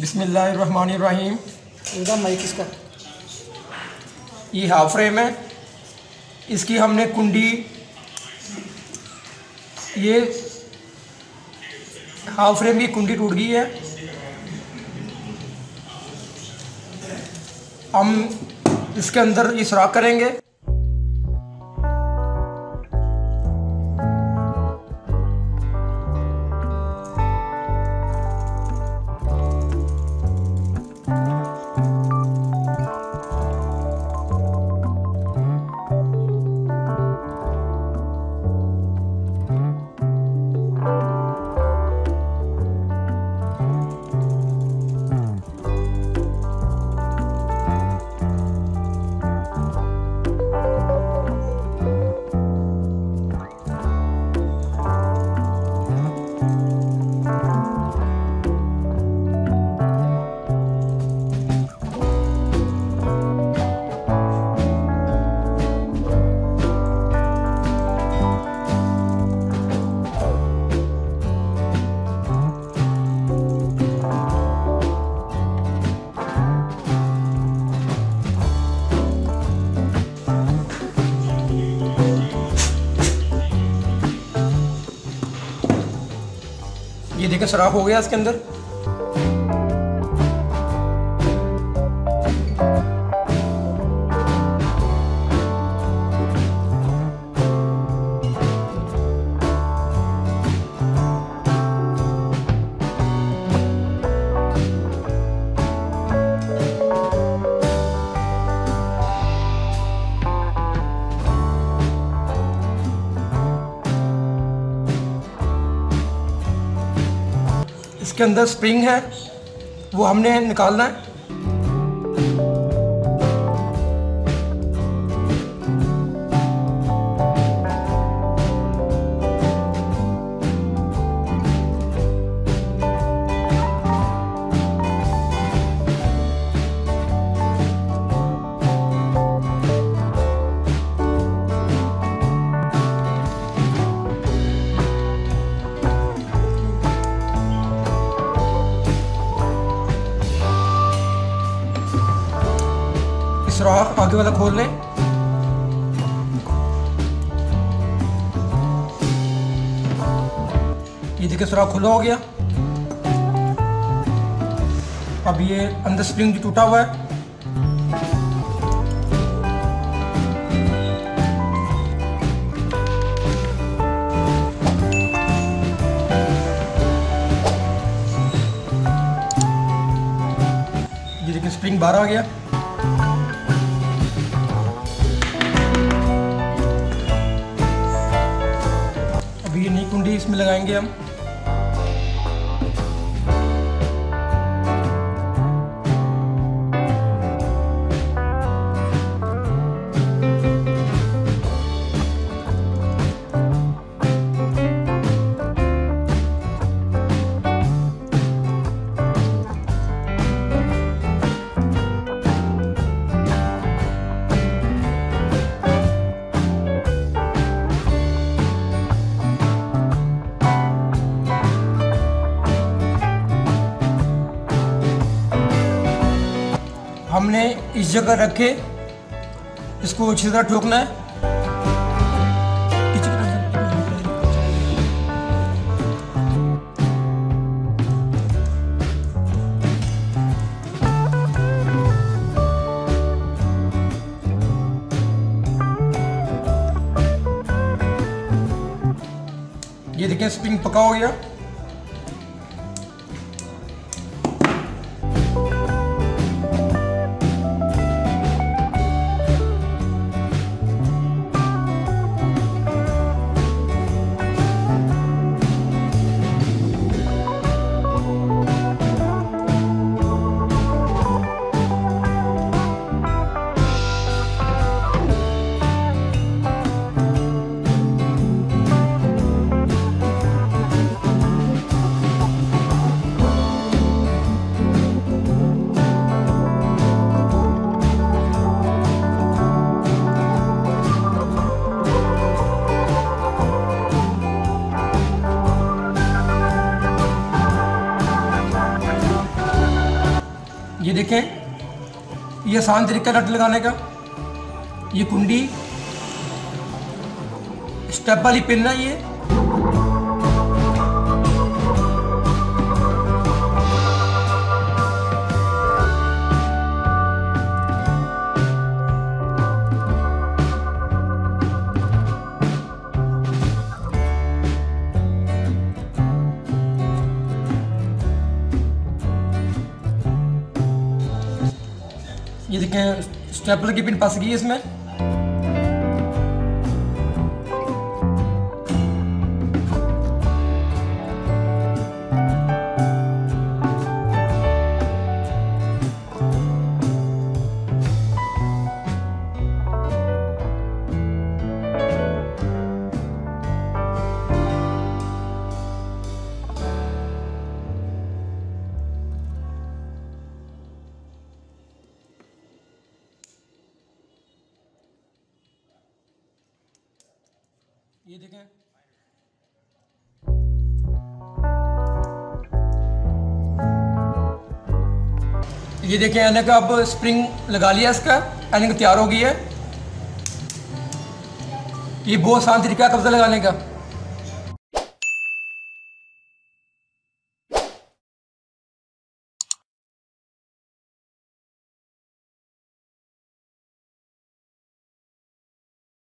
बिसमीम इनका माइक इसका। ये हाफ़ फ्रेम है। इसकी हमने कुंडी ये हाफ़ फ्रेम की कुंडी टूट गई है। हम इसके अंदर ये सुराख करेंगे। ये देखें सुराख हो गया इसके अंदर। इसके अंदर स्प्रिंग है वो हमने निकालना है। इस आगे वाला खोल लें। ये देखिए सुराख खुला हो गया। अब ये अंदर स्प्रिंग भी टूटा हुआ है। ये देखिए स्प्रिंग बाहर आ गया। कुंडी इसमें लगाएँगे हम। हमने इस जगह रखे, इसको अच्छी तरह ठोकना है। ये देखें स्प्रिंग पका हो गया ये देखें, ये आसान तरीका नट लगाने का। ये कुंडी, स्टेप वाली पिन है ये। ये देखें स्टेपलर की पिन फंस गई है इसमें? ये देखें। ये देखें, यानी का अब स्प्रिंग लगा लिया इसका, यानी कि तैयार हो गई है। ये बहुत आसान तरीका है कब्जा लगाने का।